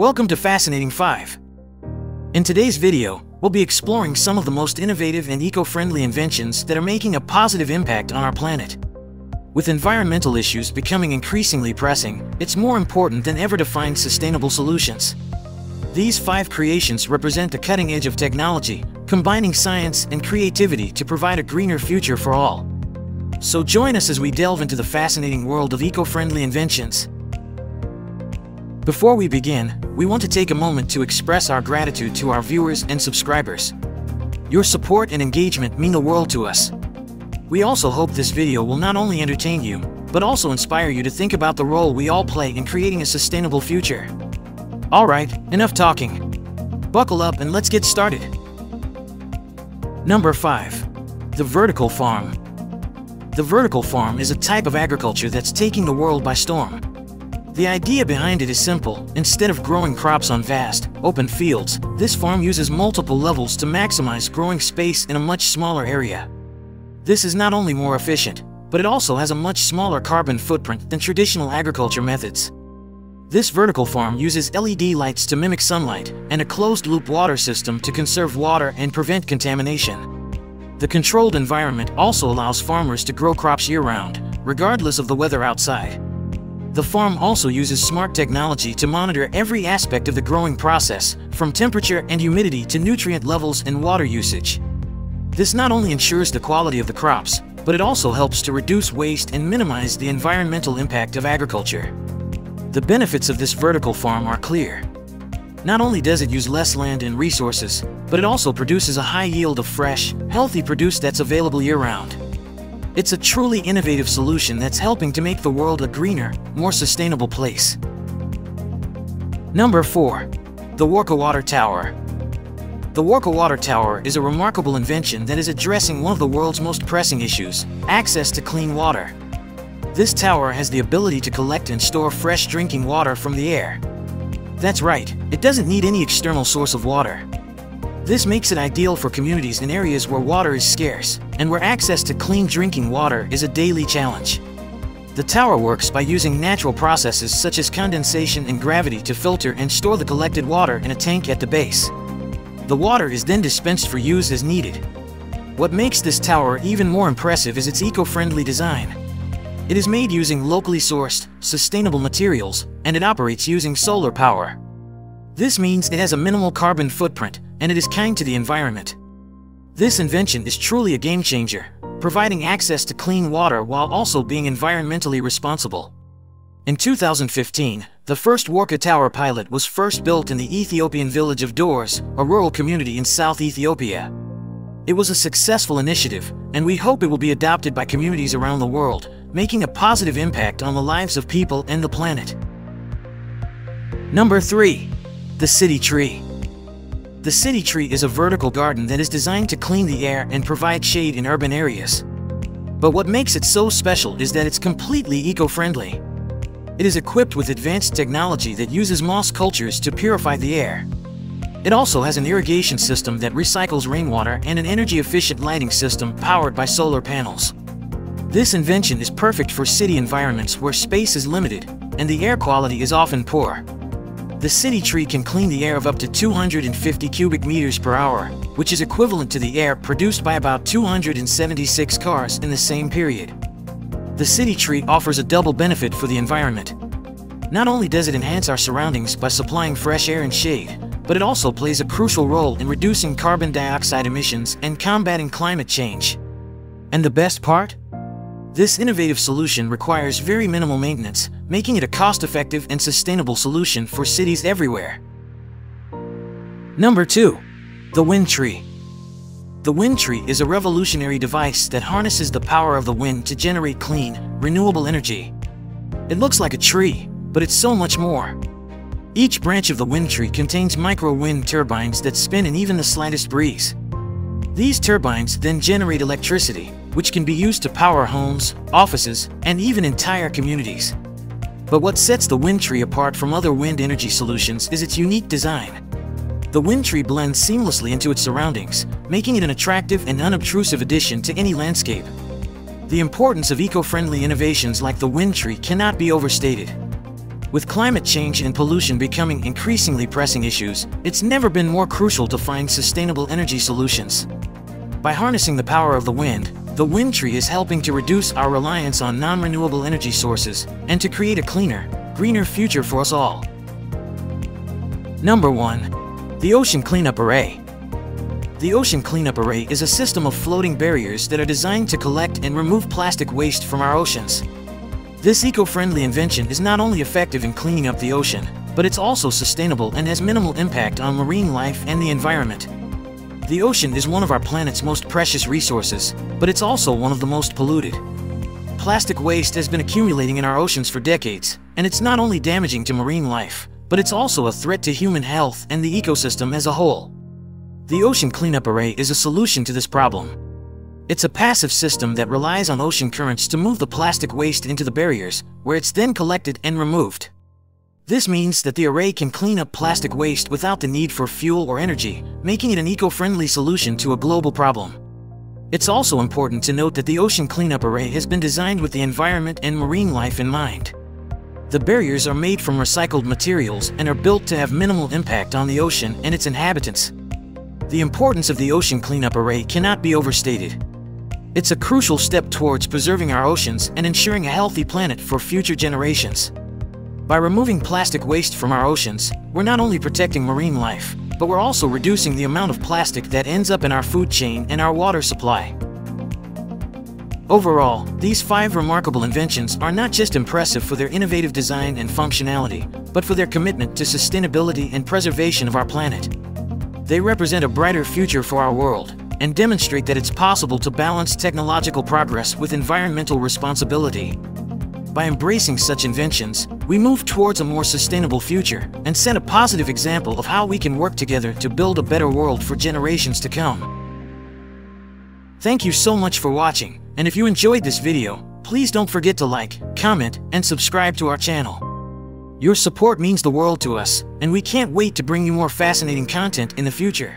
Welcome to Fascinating 5. In today's video, we'll be exploring some of the most innovative and eco-friendly inventions that are making a positive impact on our planet. With environmental issues becoming increasingly pressing, it's more important than ever to find sustainable solutions. These five creations represent the cutting edge of technology, combining science and creativity to provide a greener future for all. So join us as we delve into the fascinating world of eco-friendly inventions. Before we begin, we want to take a moment to express our gratitude to our viewers and subscribers. Your support and engagement mean the world to us. We also hope this video will not only entertain you, but also inspire you to think about the role we all play in creating a sustainable future. Alright, enough talking. Buckle up and let's get started. Number 5. The Vertical Farm. The vertical farm is a type of agriculture that's taking the world by storm. The idea behind it is simple. Instead of growing crops on vast, open fields, this farm uses multiple levels to maximize growing space in a much smaller area. This is not only more efficient, but it also has a much smaller carbon footprint than traditional agriculture methods. This vertical farm uses LED lights to mimic sunlight and a closed-loop water system to conserve water and prevent contamination. The controlled environment also allows farmers to grow crops year-round, regardless of the weather outside. The farm also uses smart technology to monitor every aspect of the growing process, from temperature and humidity to nutrient levels and water usage. This not only ensures the quality of the crops, but it also helps to reduce waste and minimize the environmental impact of agriculture. The benefits of this vertical farm are clear. Not only does it use less land and resources, but it also produces a high yield of fresh, healthy produce that's available year-round. It's a truly innovative solution that's helping to make the world a greener, more sustainable place. Number 4. The Warka Water Tower. The Warka Water Tower is a remarkable invention that is addressing one of the world's most pressing issues, access to clean water. This tower has the ability to collect and store fresh drinking water from the air. That's right, it doesn't need any external source of water. This makes it ideal for communities in areas where water is scarce and where access to clean drinking water is a daily challenge. The tower works by using natural processes such as condensation and gravity to filter and store the collected water in a tank at the base. The water is then dispensed for use as needed. What makes this tower even more impressive is its eco-friendly design. It is made using locally sourced, sustainable materials, and it operates using solar power. This means it has a minimal carbon footprint, and it is kind to the environment. This invention is truly a game changer, providing access to clean water while also being environmentally responsible. In 2015, the first Warka Tower pilot was first built in the Ethiopian village of Dorze, a rural community in South Ethiopia. It was a successful initiative, and we hope it will be adopted by communities around the world, making a positive impact on the lives of people and the planet. Number 3. The City Tree The City Tree is a vertical garden that is designed to clean the air and provide shade in urban areas. But what makes it so special is that it's completely eco-friendly. It is equipped with advanced technology that uses moss cultures to purify the air. It also has an irrigation system that recycles rainwater and an energy-efficient lighting system powered by solar panels. This invention is perfect for city environments where space is limited and the air quality is often poor. The city tree can clean the air of up to 250 cubic meters per hour, which is equivalent to the air produced by about 276 cars in the same period. The city tree offers a double benefit for the environment. Not only does it enhance our surroundings by supplying fresh air and shade, but it also plays a crucial role in reducing carbon dioxide emissions and combating climate change. And the best part? This innovative solution requires very minimal maintenance, making it a cost-effective and sustainable solution for cities everywhere. Number 2. The Wind Tree The wind tree is a revolutionary device that harnesses the power of the wind to generate clean, renewable energy. It looks like a tree, but it's so much more. Each branch of the wind tree contains micro-wind turbines that spin in even the slightest breeze. These turbines then generate electricity, which can be used to power homes, offices, and even entire communities. But what sets the wind tree apart from other wind energy solutions is its unique design. The wind tree blends seamlessly into its surroundings, making it an attractive and unobtrusive addition to any landscape. The importance of eco-friendly innovations like the wind tree cannot be overstated. With climate change and pollution becoming increasingly pressing issues, it's never been more crucial to find sustainable energy solutions. By harnessing the power of the wind, the wind tree is helping to reduce our reliance on non-renewable energy sources and to create a cleaner, greener future for us all. Number 1. The Ocean Cleanup Array. The Ocean Cleanup Array is a system of floating barriers that are designed to collect and remove plastic waste from our oceans. This eco-friendly invention is not only effective in cleaning up the ocean, but it's also sustainable and has minimal impact on marine life and the environment. The ocean is one of our planet's most precious resources, but it's also one of the most polluted. Plastic waste has been accumulating in our oceans for decades, and it's not only damaging to marine life, but it's also a threat to human health and the ecosystem as a whole. The Ocean Cleanup Array is a solution to this problem. It's a passive system that relies on ocean currents to move the plastic waste into the barriers, where it's then collected and removed. This means that the array can clean up plastic waste without the need for fuel or energy, making it an eco-friendly solution to a global problem. It's also important to note that the Ocean Cleanup Array has been designed with the environment and marine life in mind. The barriers are made from recycled materials and are built to have minimal impact on the ocean and its inhabitants. The importance of the Ocean Cleanup Array cannot be overstated. It's a crucial step towards preserving our oceans and ensuring a healthy planet for future generations. By removing plastic waste from our oceans, we're not only protecting marine life, but we're also reducing the amount of plastic that ends up in our food chain and our water supply. Overall, these five remarkable inventions are not just impressive for their innovative design and functionality, but for their commitment to sustainability and preservation of our planet. They represent a brighter future for our world, and demonstrate that it's possible to balance technological progress with environmental responsibility. By embracing such inventions, we move towards a more sustainable future and set a positive example of how we can work together to build a better world for generations to come. Thank you so much for watching, and if you enjoyed this video, please don't forget to like, comment, and subscribe to our channel. Your support means the world to us, and we can't wait to bring you more fascinating content in the future.